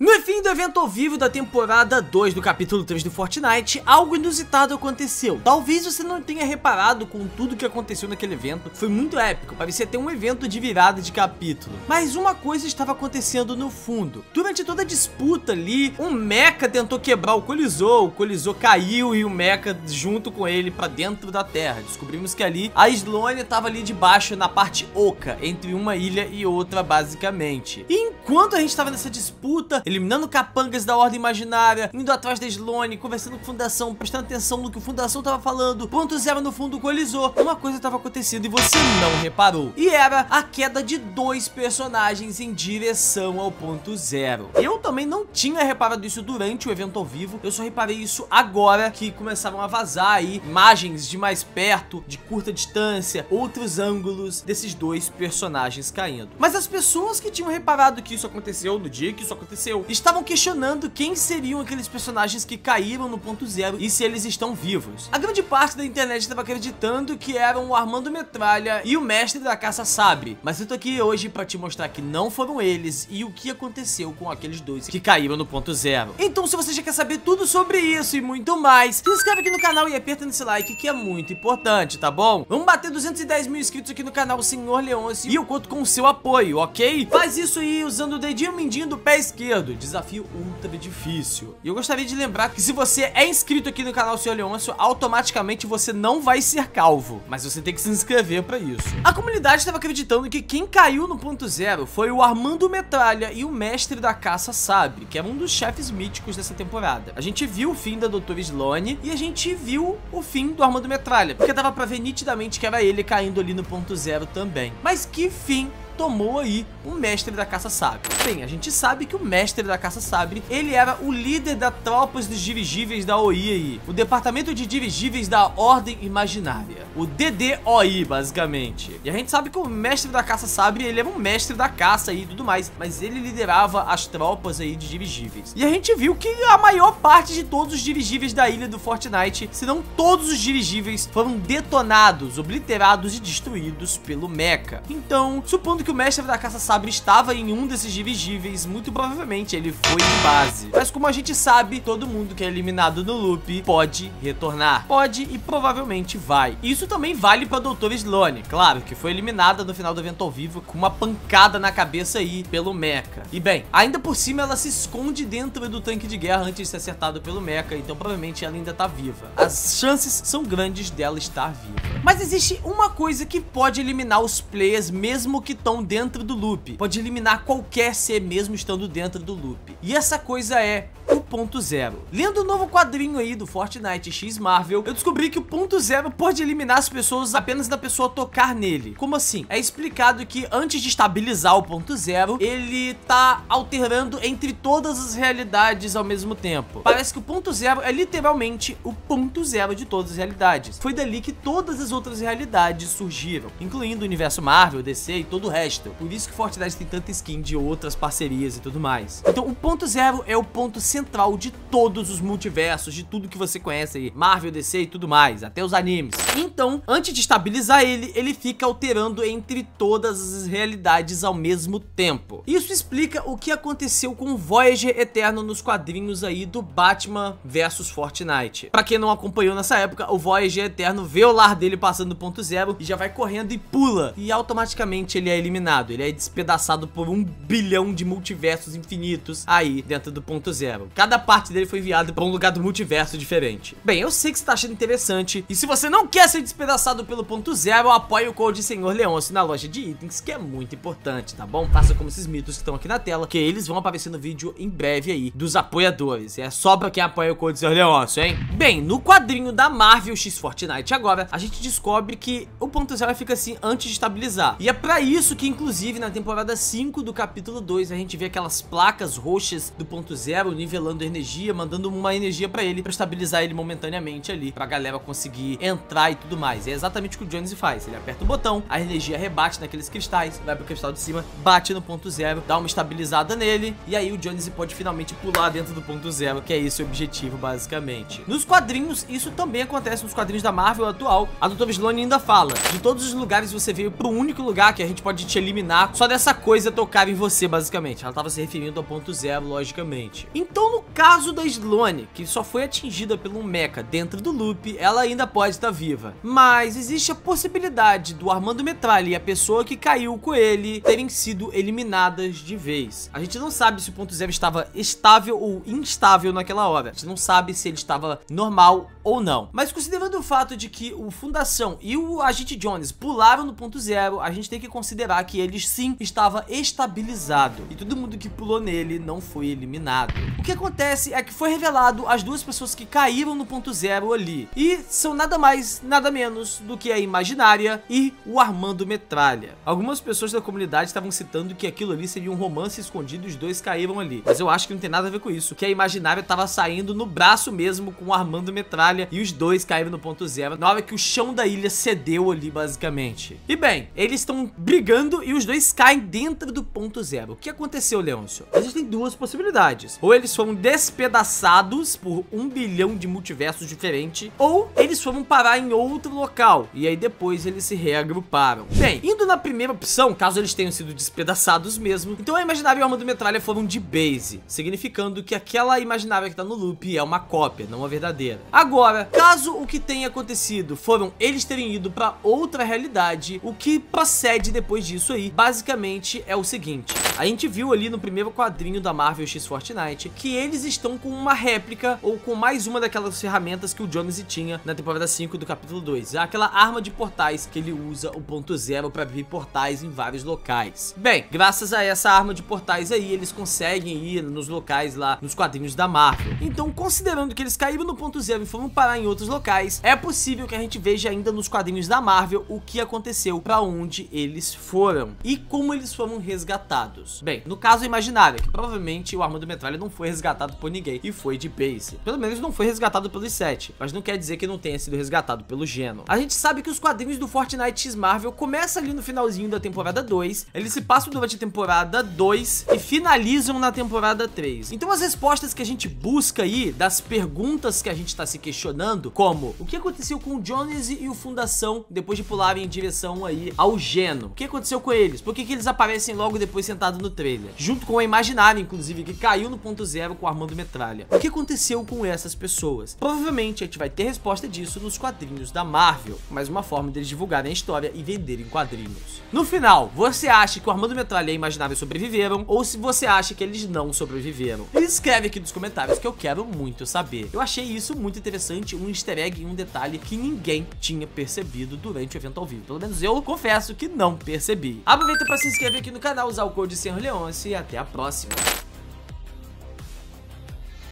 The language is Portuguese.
No fim do evento ao vivo da temporada 2 do capítulo 3 do Fortnite, algo inusitado aconteceu. Talvez você não tenha reparado com tudo que aconteceu naquele evento, foi muito épico, parecia ter um evento de virada de capítulo. Mas uma coisa estava acontecendo no fundo. Durante toda a disputa ali, um mecha tentou quebrar o Colisou, o Colisou caiu e o mecha junto com ele para dentro da Terra. Descobrimos que ali a Sloane estava ali debaixo na parte oca, entre uma ilha e outra basicamente. E enquanto a gente estava nessa disputa, eliminando capangas da Ordem Imaginária, indo atrás da Sloane, conversando com Fundação, prestando atenção no que o Fundação tava falando, ponto zero no fundo colisou, uma coisa tava acontecendo e você não reparou. E era a queda de dois personagens em direção ao ponto zero. Eu também não tinha reparado isso durante o evento ao vivo, eu só reparei isso agora que começaram a vazar aí imagens de mais perto, de curta distância, outros ângulos desses dois personagens caindo. Mas as pessoas que tinham reparado que isso aconteceu no dia que isso aconteceu, estavam questionando quem seriam aqueles personagens que caíram no ponto zero e se eles estão vivos. A grande parte da internet estava acreditando que eram o Armando Metralha e o mestre da caça Sabre, mas eu tô aqui hoje para te mostrar que não foram eles e o que aconteceu com aqueles dois que caíram no ponto zero. Então se você já quer saber tudo sobre isso e muito mais, se inscreve aqui no canal e aperta nesse like que é muito importante, tá bom? Vamos bater 210 mil inscritos aqui no canal Senhor Leôncio e eu conto com o seu apoio, ok? Faz isso aí usando o dedinho mindinho do pé esquerdo desafio ultra difícil. E eu gostaria de lembrar que se você é inscrito aqui no canal Senhor Leôncio, automaticamente você não vai ser calvo, mas você tem que se inscrever pra isso. A comunidade estava acreditando que quem caiu no ponto zero foi o Armando Metralha e o mestre da caça Sabre, que é um dos chefes míticos dessa temporada. A gente viu o fim da Doutora Sloane e a gente viu o fim do Armando Metralha, porque dava pra ver nitidamente que era ele caindo ali no ponto zero também. Mas que fim tomou aí o mestre da caça sabre. Bem, a gente sabe que o mestre da caça sabre, ele era o líder da tropas dos dirigíveis da OI aí, o departamento de dirigíveis da Ordem Imaginária, o DDOI basicamente. E a gente sabe que o mestre da caça sabre, ele era um mestre da caça e tudo mais, mas ele liderava as tropas aí de dirigíveis. E a gente viu que a maior parte de todos os dirigíveis da ilha do Fortnite, se não todos os dirigíveis, foram detonados, obliterados e destruídos pelo Mecha. Então, supondo que que o mestre da caça sabre estava em um desses dirigíveis, muito provavelmente ele foi de base. Mas como a gente sabe, todo mundo que é eliminado no loop pode retornar. Pode e provavelmente vai. Isso também vale pra Doutora Sloane, claro, que foi eliminada no final do evento ao vivo com uma pancada na cabeça aí pelo Mecha. E bem, ainda por cima ela se esconde dentro do tanque de guerra antes de ser acertado pelo Mecha, então provavelmente ela ainda tá viva. As chances são grandes dela estar viva. Mas existe uma coisa que pode eliminar os players mesmo que estão dentro do loop. Pode eliminar qualquer ser mesmo estando dentro do loop. E essa coisa é o ponto zero. Lendo o novo quadrinho aí do Fortnite X Marvel, eu descobri que o ponto zero pode eliminar as pessoas apenas da pessoa tocar nele. Como assim? É explicado que antes de estabilizar o ponto zero, ele tá alterando entre todas as realidades ao mesmo tempo. Parece que o ponto zero é literalmente o ponto zero de todas as realidades. Foi dali que todas as outras realidades surgiram, incluindo o universo Marvel, DC e todo o resto. Por isso que Fortnite tem tanta skin de outras parcerias e tudo mais. Então o ponto zero é o ponto central de todos os multiversos, de tudo que você conhece aí, Marvel, DC e tudo mais, até os animes. Então, antes de estabilizar ele, ele fica alterando entre todas as realidades ao mesmo tempo. Isso explica o que aconteceu com o Voyager Eterno nos quadrinhos aí do Batman vs Fortnite. Pra quem não acompanhou nessa época, o Voyager Eterno vê o lar dele passando ponto zero e já vai correndo e pula. E automaticamente ele é eliminado, ele é despedaçado por um bilhão de multiversos infinitos aí dentro do ponto zero. Cada parte dele foi enviada para um lugar do multiverso diferente. Bem, eu sei que você tá achando interessante, e se você não quer ser despedaçado pelo ponto zero, apoie o código Senhor Leôncio na loja de itens, que é muito importante, tá bom? Faça como esses mitos que estão aqui na tela, que eles vão aparecer no vídeo em breve aí, dos apoiadores. É só pra quem apoia o código Senhor Leôncio, hein? Bem, no quadrinho da Marvel X Fortnite agora, a gente descobre que o ponto zero fica assim antes de estabilizar. E é pra isso que, inclusive, na temporada 5 do capítulo 2, a gente vê aquelas placas roxas do ponto zero, nível energia, mandando uma energia pra ele, pra estabilizar ele momentaneamente ali, pra galera conseguir entrar e tudo mais. É exatamente o que o Jones faz. Ele aperta o botão, a energia rebate naqueles cristais, vai pro cristal de cima, bate no ponto zero, dá uma estabilizada nele, e aí o Jones pode finalmente pular dentro do ponto zero, que é esse o objetivo, basicamente. Nos quadrinhos, isso também acontece nos quadrinhos da Marvel atual. A Dr. Sloane ainda fala, de todos os lugares você veio pro único lugar que a gente pode te eliminar, só dessa coisa tocar em você, basicamente. Ela tava se referindo ao ponto zero, logicamente. Então, no caso da Sloane, que só foi atingida pelo mecha dentro do loop, ela ainda pode estar viva. Mas existe a possibilidade do Armando Metralha e a pessoa que caiu com ele terem sido eliminadas de vez. A gente não sabe se o ponto zero estava estável ou instável naquela hora. A gente não sabe se ele estava normal ou não. Mas considerando o fato de que o Fundação e o Agente Jones pularam no ponto zero, a gente tem que considerar que eles sim estava estabilizado e todo mundo que pulou nele não foi eliminado. O que acontece é que foi revelado as duas pessoas que caíram no ponto zero ali e são nada mais, nada menos do que a Imaginária e o Armando Metralha. Algumas pessoas da comunidade estavam citando que aquilo ali seria um romance escondido e os dois caíram ali, mas eu acho que não tem nada a ver com isso, que a Imaginária estava saindo no braço mesmo com o Armando Metralha e os dois caíram no ponto zero na hora que o chão da ilha cedeu ali basicamente. E bem, eles estão brigando e os dois caem dentro do ponto zero. O que aconteceu, Leôncio? Existem duas possibilidades. Ou eles foram despedaçados por um bilhão de multiversos diferentes, ou eles foram parar em outro local. E aí depois eles se reagruparam. Bem, indo na primeira opção, caso eles tenham sido despedaçados mesmo, então a imaginária e a arma do metralha foram de base, significando que aquela imaginária que tá no loop é uma cópia, não uma verdadeira. Agora, caso o que tenha acontecido foram eles terem ido para outra realidade, o que procede depois disso aí, basicamente é o seguinte. A gente viu ali no primeiro quadrinho da Marvel X Fortnite que eles estão com uma réplica ou com mais uma daquelas ferramentas que o Jones tinha na temporada 5 do capítulo 2. É aquela arma de portais que ele usa o ponto zero para abrir portais em vários locais. Bem, graças a essa arma de portais aí, eles conseguem ir nos locais lá, nos quadrinhos da Marvel. Então, considerando que eles caíram no ponto zero e foram parar em outros locais, é possível que a gente veja ainda nos quadrinhos da Marvel o que aconteceu, para onde eles foram e como eles foram resgatados. Bem, no caso imaginário, que provavelmente o Armando Metralha não foi resgatado por ninguém e foi de base. Pelo menos não foi resgatado pelos sete, mas não quer dizer que não tenha sido resgatado pelo Geno. A gente sabe que os quadrinhos do Fortnite X Marvel começam ali no finalzinho da temporada 2, eles se passam durante a temporada 2 e finalizam na temporada 3. Então as respostas que a gente busca aí, das perguntas que a gente tá se questionando, como o que aconteceu com o Jones e o Fundação depois de pularem em direção aí ao Geno? O que aconteceu com eles? Por que, que eles aparecem logo depois sentados no trailer? Junto com a Imaginária, inclusive, que caiu no ponto zero com o Armando Metralha. O que aconteceu com essas pessoas? Provavelmente a gente vai ter resposta disso nos quadrinhos da Marvel, mais uma forma deles divulgarem a história e venderem quadrinhos. No final, você acha que o Armando Metralha e a Imaginária sobreviveram ou se você acha que eles não sobreviveram? Escreve aqui nos comentários que eu quero muito saber. Eu achei isso muito interessante, um easter egg e um detalhe que ninguém tinha percebido durante o evento ao vivo. Pelo menos eu confesso que não percebi. Aproveita para se inscrever aqui no canal, usar o code Senhor Leonce e até a próxima.